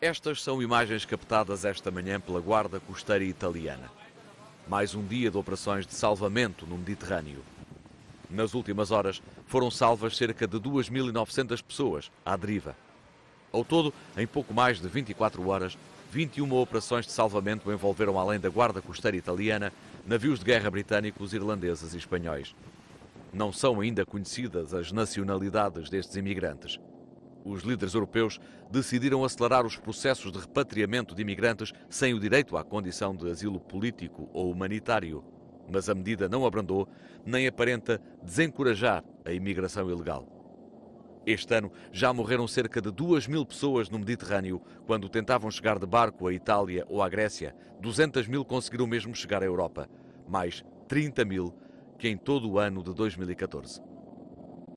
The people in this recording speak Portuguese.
Estas são imagens captadas esta manhã pela Guarda Costeira Italiana. Mais um dia de operações de salvamento no Mediterrâneo. Nas últimas horas foram salvas cerca de 2.900 pessoas à deriva. Ao todo, em pouco mais de 24 horas, 21 operações de salvamento envolveram, além da Guarda Costeira Italiana, navios de guerra britânicos, irlandeses e espanhóis. Não são ainda conhecidas as nacionalidades destes imigrantes. Os líderes europeus decidiram acelerar os processos de repatriamento de imigrantes sem o direito à condição de asilo político ou humanitário. Mas a medida não abrandou nem aparenta desencorajar a imigração ilegal. Este ano já morreram cerca de 2 mil pessoas no Mediterrâneo quando tentavam chegar de barco à Itália ou à Grécia. 200 mil conseguiram mesmo chegar à Europa. Mais 30 mil que em todo o ano de 2014.